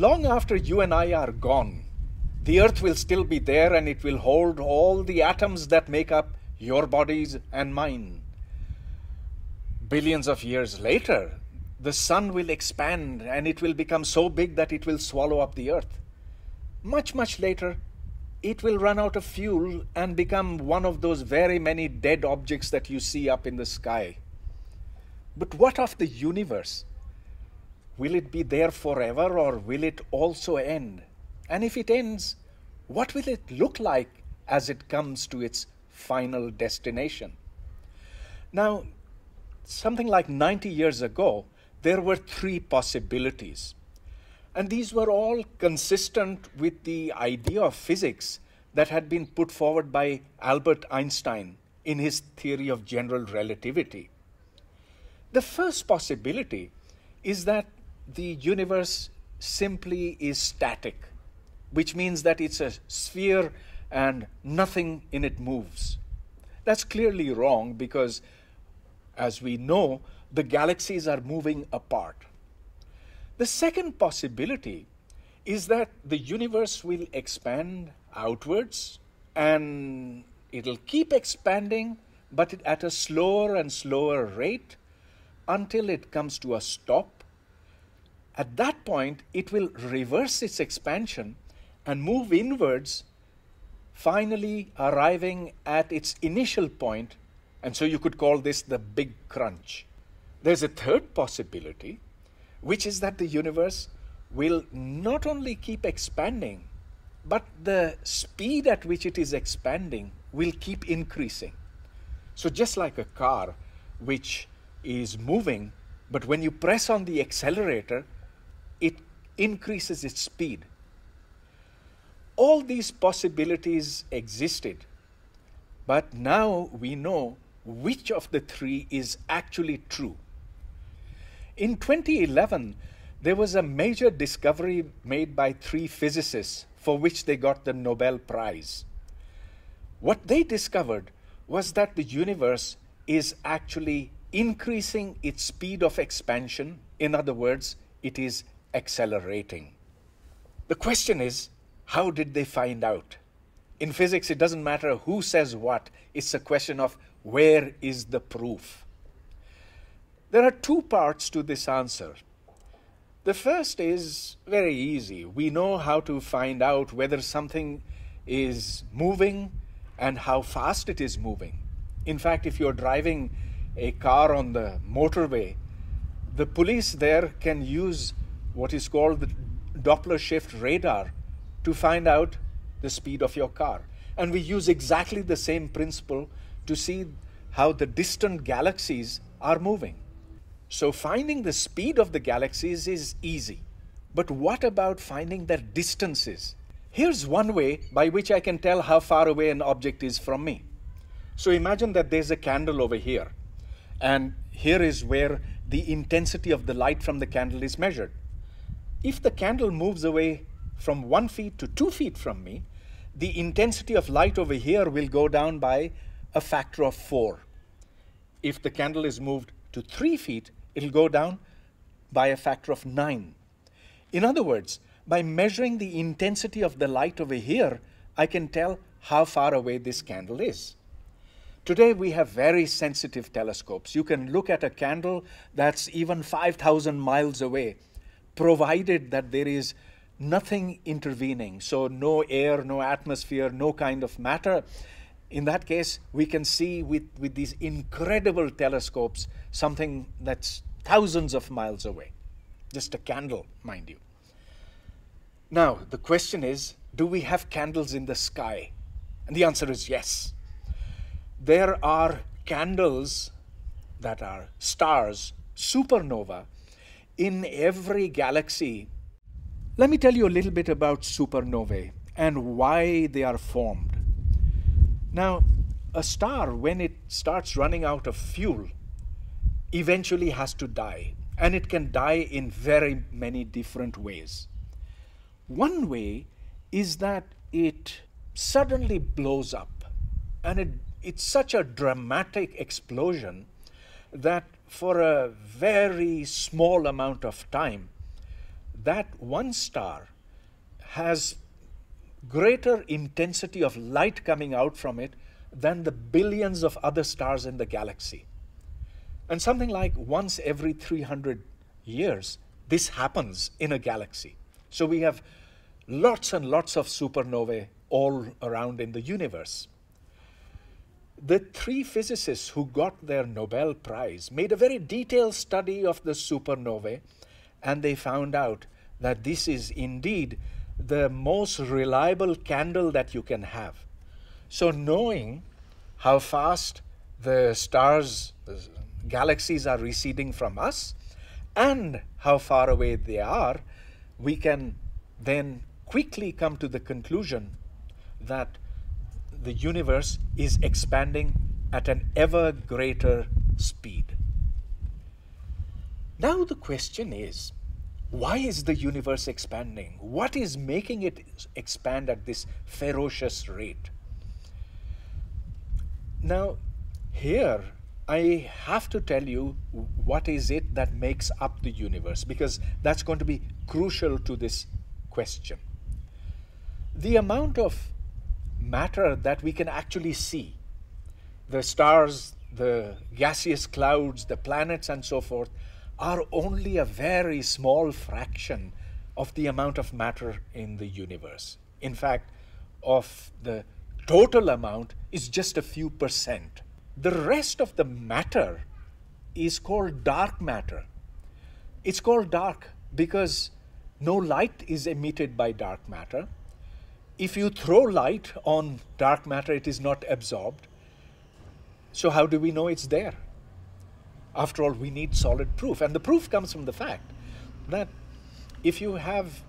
long after you and I are gone, the earth will still be there and it will hold all the atoms that make up your bodies and mine. Billions of years later, the sun will expand and it will become so big that it will swallow up the earth. Much, much later, it will run out of fuel and become one of those very many dead objects that you see up in the sky. But what of the universe? Will it be there forever or will it also end? And if it ends, what will it look like as it comes to its final destination? Now, something like 90 years ago, there were three possibilities. And these were all consistent with the idea of physics that had been put forward by Albert Einstein in his theory of general relativity. The first possibility is that the universe simply is static, which means that it's a sphere and nothing in it moves. That's clearly wrong because, as we know, the galaxies are moving apart. The second possibility is that the universe will expand outwards and it'll keep expanding, but at a slower and slower rate until it comes to a stop. At that point, it will reverse its expansion and move inwards, finally arriving at its initial point, and so you could call this the big crunch. There's a third possibility which is that the universe will not only keep expanding, but the speed at which it is expanding will keep increasing. So, just like a car which is moving, but when you press on the accelerator, it increases its speed. All these possibilities existed, but now we know which of the three is actually true. In 2011, there was a major discovery made by three physicists for which they got the Nobel Prize. What they discovered was that the universe is actually increasing its speed of expansion. In other words, it is accelerating. The question is, how did they find out? In physics, it doesn't matter who says what, it's a question of where is the proof. There are two parts to this answer. The first is very easy. We know how to find out whether something is moving and how fast it is moving. In fact, if you're driving a car on the motorway, the police there can use what is called the Doppler shift radar to find out the speed of your car. And we use exactly the same principle to see how the distant galaxies are moving. So finding the speed of the galaxies is easy. But what about finding their distances? Here's one way by which I can tell how far away an object is from me. So imagine that there's a candle over here, and here is where the intensity of the light from the candle is measured. If the candle moves away from one feet to two feet from me, the intensity of light over here will go down by a factor of four. If the candle is moved to three feet, it'll go down by a factor of 9. In other words, by measuring the intensity of the light over here, I can tell how far away this candle is. Today we have very sensitive telescopes. You can look at a candle that's even 5,000 miles away, provided that there is nothing intervening. So, no air, no atmosphere, no kind of matter. In that case, we can see with, with these incredible telescopes something that's thousands of miles away. Just a candle, mind you. Now, the question is do we have candles in the sky? And the answer is yes. There are candles that are stars, supernova, in every galaxy. Let me tell you a little bit about supernovae and why they are formed. Now, a star, when it starts running out of fuel, eventually has to die. And it can die in very many different ways. One way is that it suddenly blows up. And it, it's such a dramatic explosion that for a very small amount of time, that one star has greater intensity of light coming out from it than the billions of other stars in the galaxy. And something like once every 300 years, this happens in a galaxy. So we have lots and lots of supernovae all around in the universe. The three physicists who got their Nobel Prize made a very detailed study of the supernovae, and they found out that this is indeed the most reliable candle that you can have. So, knowing how fast the stars, the galaxies are receding from us, and how far away they are, we can then quickly come to the conclusion that the universe is expanding at an ever greater speed. Now, the question is why is the universe expanding? What is making it expand at this ferocious rate? Now, here I have to tell you what is it that makes up the universe because that's going to be crucial to this question. The amount of matter that we can actually see, the stars, the gaseous clouds, the planets, and so forth, are only a very small fraction of the amount of matter in the universe. In fact, of the total amount is just a few percent. The rest of the matter is called dark matter. It's called dark because no light is emitted by dark matter. If you throw light on dark matter, it is not absorbed. So, how do we know it's there? After all, we need solid proof. And the proof comes from the fact that if you have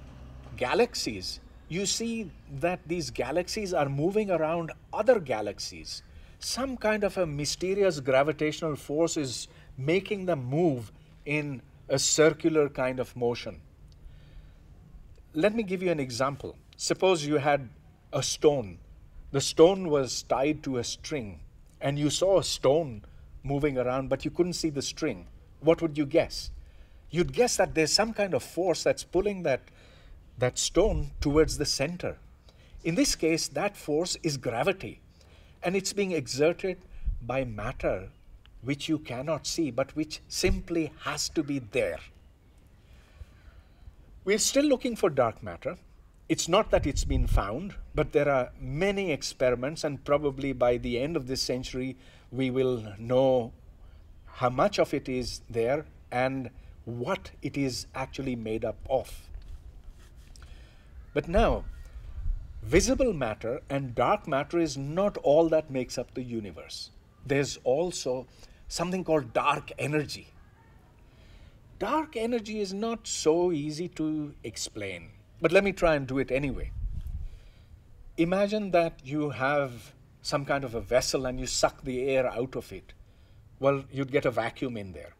galaxies, you see that these galaxies are moving around other galaxies some kind of a mysterious gravitational force is making them move in a circular kind of motion. Let me give you an example. Suppose you had a stone. The stone was tied to a string, and you saw a stone moving around, but you couldn't see the string. What would you guess? You'd guess that there's some kind of force that's pulling that, that stone towards the center. In this case, that force is gravity. And it's being exerted by matter which you cannot see, but which simply has to be there. We're still looking for dark matter. It's not that it's been found, but there are many experiments, and probably by the end of this century, we will know how much of it is there and what it is actually made up of. But now, visible matter and dark matter is not all that makes up the universe. There's also something called dark energy. Dark energy is not so easy to explain, but let me try and do it anyway. Imagine that you have some kind of a vessel and you suck the air out of it. Well, you'd get a vacuum in there.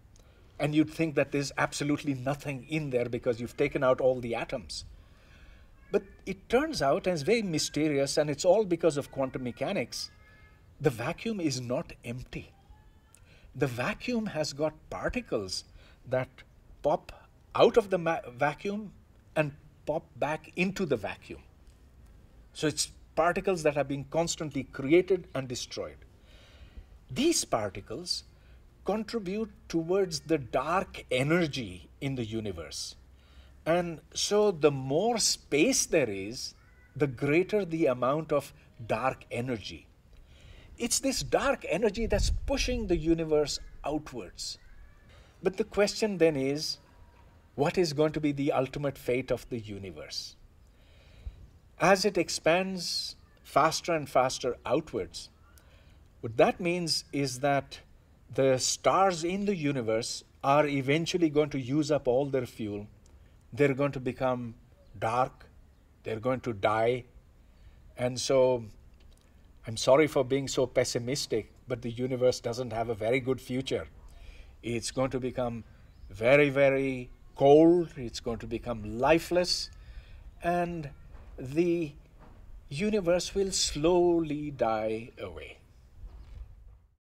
And you'd think that there's absolutely nothing in there because you've taken out all the atoms. But it turns out, and it's very mysterious, and it's all because of quantum mechanics, the vacuum is not empty. The vacuum has got particles that pop out of the vacuum and pop back into the vacuum. So it's particles that are being constantly created and destroyed. These particles contribute towards the dark energy in the universe. And so, the more space there is, the greater the amount of dark energy. It's this dark energy that's pushing the universe outwards. But the question then is what is going to be the ultimate fate of the universe? As it expands faster and faster outwards, what that means is that the stars in the universe are eventually going to use up all their fuel they're going to become dark, they're going to die. And so I'm sorry for being so pessimistic, but the universe doesn't have a very good future. It's going to become very, very cold, it's going to become lifeless, and the universe will slowly die away.